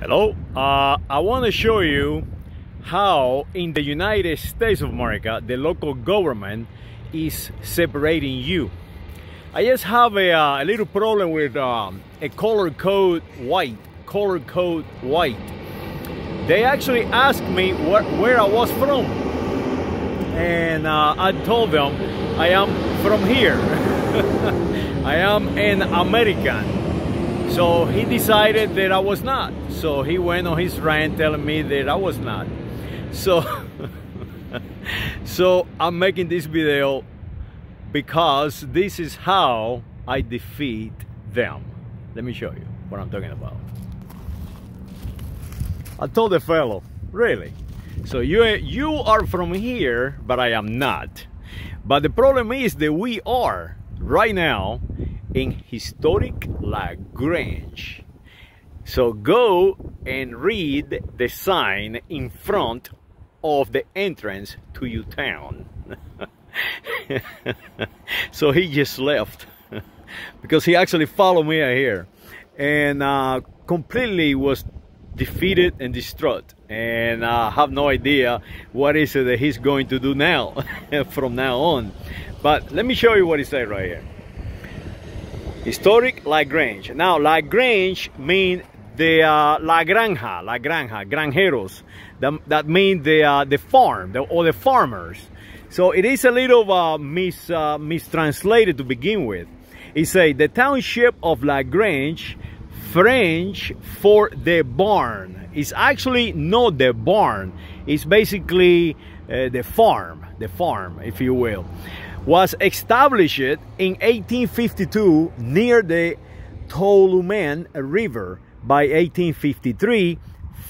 Hello, uh, I want to show you how in the United States of America the local government is separating you. I just have a, uh, a little problem with um, a color code white, color code white. They actually asked me where, where I was from and uh, I told them I am from here. I am an American. So he decided that I was not. So he went on his rant telling me that I was not. So, so I'm making this video because this is how I defeat them. Let me show you what I'm talking about. I told the fellow, really? So you, you are from here, but I am not. But the problem is that we are right now in historic La Grange. So go and read the sign in front of the entrance to your town. so he just left because he actually followed me here and uh, completely was defeated and distraught and I uh, have no idea what is it that he's going to do now from now on but let me show you what he said right here historic La Grange. Now La Grange mean the uh, La Granja, La Granja, granjeros. That, that mean the uh, the farm the, or the farmers. So it is a little uh, mis uh, mistranslated to begin with. It say the township of La Grange, French for the barn. It's actually not the barn. It's basically uh, the farm, the farm, if you will was established in 1852 near the Tuolumne River. By 1853,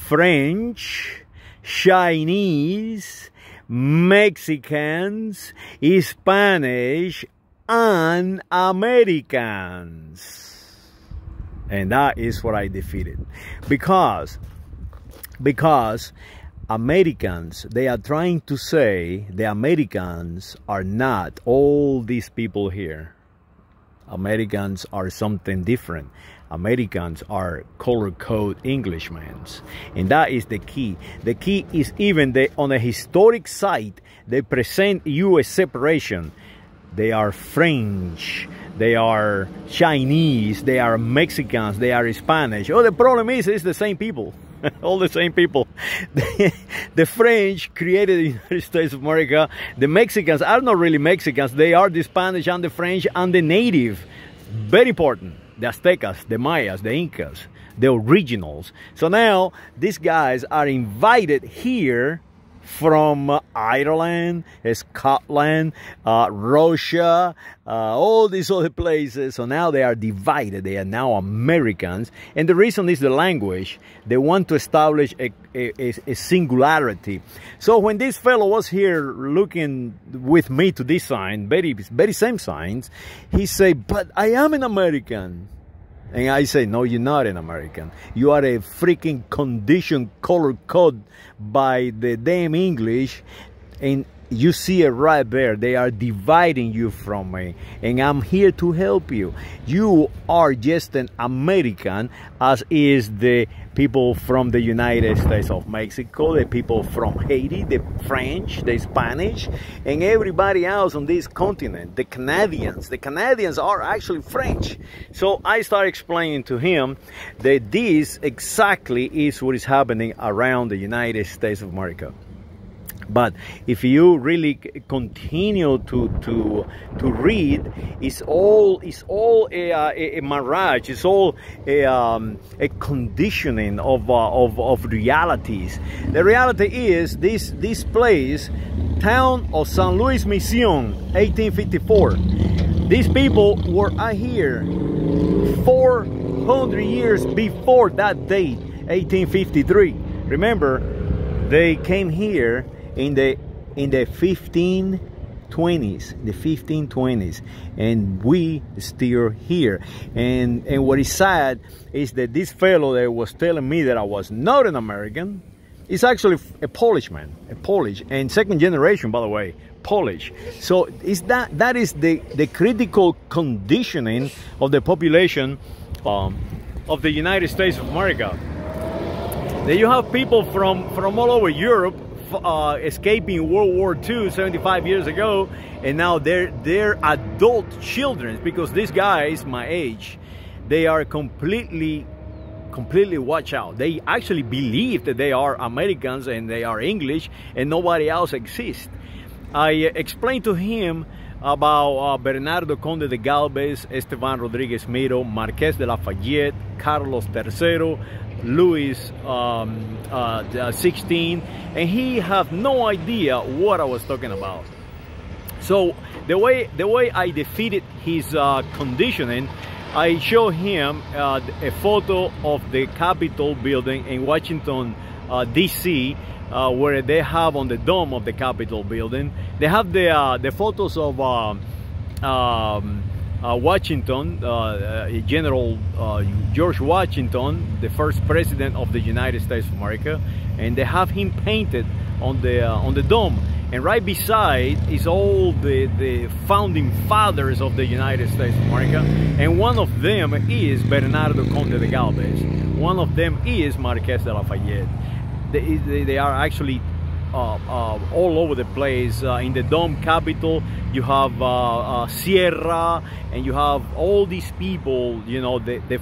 French, Chinese, Mexicans, Spanish, and Americans. And that is what I defeated. Because, because Americans, they are trying to say the Americans are not all these people here. Americans are something different. Americans are color code Englishmen. And that is the key. The key is even the, on a historic site, they present a separation. They are French, they are Chinese, they are Mexicans, they are Spanish. Oh, the problem is, it's the same people. all the same people. the French created the United States of America. The Mexicans are not really Mexicans. They are the Spanish and the French and the native. Very important. The Aztecas, the Mayas, the Incas, the originals. So now these guys are invited here from Ireland, Scotland, uh, Russia, uh, all these other places. So now they are divided. They are now Americans. And the reason is the language. They want to establish a, a, a singularity. So when this fellow was here looking with me to this sign, very, very same signs, he said, but I am an American. And I say, no, you're not an American. You are a freaking condition color code by the damn English. And you see it right there. They are dividing you from me. And I'm here to help you. You are just an American as is the people from the United States of Mexico, the people from Haiti, the French, the Spanish, and everybody else on this continent, the Canadians. The Canadians are actually French. So I start explaining to him that this exactly is what is happening around the United States of America. But if you really continue to to to read, it's all it's all a, a, a mirage. It's all a, um, a conditioning of, uh, of of realities. The reality is this this place, town of San Luis Mission, 1854. These people were here 400 years before that date, 1853. Remember, they came here in the in the 1520s the 1520s and we still here. And and what is sad is that this fellow that was telling me that I was not an American is actually a Polish man a Polish and second generation by the way Polish. So is that that is the the critical conditioning of the population um, of the United States of America. Then you have people from, from all over Europe uh, escaping World War II 75 years ago, and now they're, they're adult children because these guys, my age, they are completely completely watch out. They actually believe that they are Americans and they are English and nobody else exists. I explained to him about uh, Bernardo Conde de Galvez, Esteban Rodriguez Miró, Marqués de Lafayette, Carlos III, Louis um, uh, 16, and he had no idea what I was talking about. So the way the way I defeated his uh, conditioning I show him uh, a photo of the Capitol building in Washington, uh, D.C., uh, where they have on the dome of the Capitol building. They have the uh, the photos of um, um, uh, Washington, uh, General George Washington, the first president of the United States of America, and they have him painted on the on the dome. And right beside is all the, the founding fathers of the United States of America and one of them is Bernardo Conde de Galvez. One of them is Marqués de Lafayette they, they, they are actually uh, uh, all over the place uh, in the Dome Capitol, you have uh, uh, Sierra and you have all these people you know the, the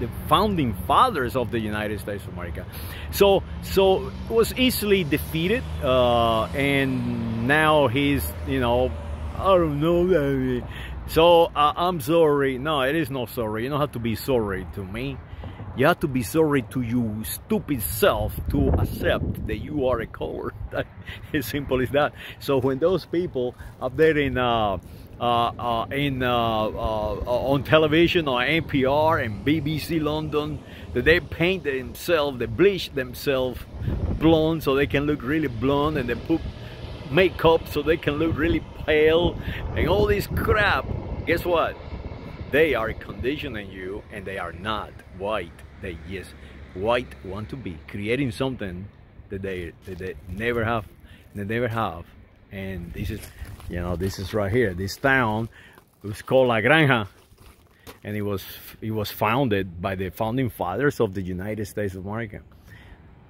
the founding fathers of the United States of America. So, so it was easily defeated, uh, and now he's, you know, I don't know. So I'm sorry. No, it is not sorry. You don't have to be sorry to me. You have to be sorry to you stupid self to accept that you are a coward. as simple as that. So when those people up there in uh, uh, uh, in uh, on television or NPR and BBC London that they paint themselves, they bleach themselves blonde so they can look really blonde and they put makeup so they can look really pale and all this crap. Guess what? They are conditioning you and they are not white. They yes, white want to be creating something that they that they never have, they never have, and this is you know this is right here. This town was called La Granja. And it was it was founded by the founding fathers of the United States of America.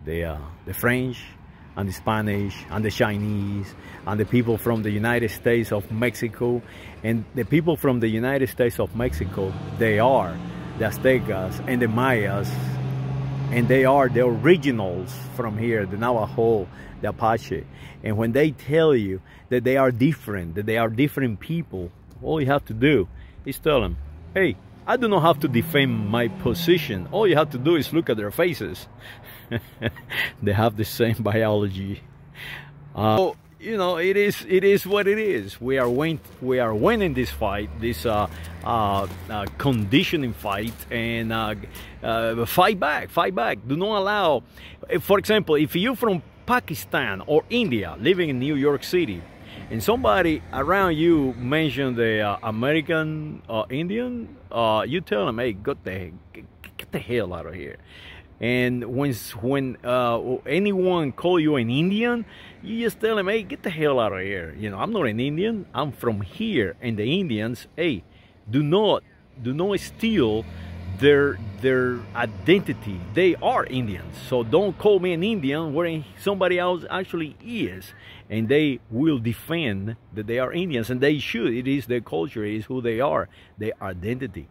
The uh, the French and the Spanish and the Chinese and the people from the United States of Mexico and the people from the United States of Mexico they are the Aztecas and the Mayas and they are the originals from here the Navajo the Apache. And when they tell you that they are different, that they are different people, all you have to do is tell them, hey, I do not have to defend my position. All you have to do is look at their faces. they have the same biology. Uh, so, you know, it is it is what it is. We are win we are winning this fight, this uh, uh, uh conditioning fight, and uh, uh, fight back, fight back. Do not allow. For example, if you from Pakistan or India living in New York City and somebody around you mention the uh, American uh, Indian, uh, you tell them, hey, get the, get the hell out of here. And when when uh, anyone call you an Indian, you just tell them, hey, get the hell out of here. You know, I'm not an Indian. I'm from here. And the Indians, hey, do not do not steal their their identity. They are Indians. So don't call me an Indian where somebody else actually is. And they will defend that they are Indians. And they should. It is their culture, it is who they are, their identity.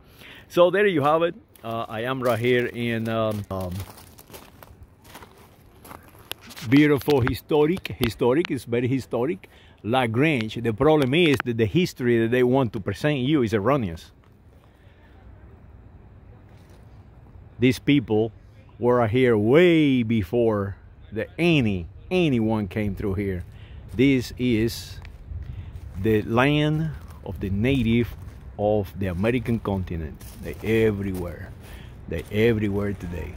So there you have it. Uh, I am right here in um, um, beautiful historic. Historic is very historic. La Grange. The problem is that the history that they want to present you is erroneous. these people were here way before the any anyone came through here this is the land of the native of the American continent. They everywhere. They everywhere today.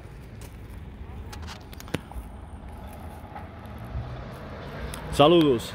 Saludos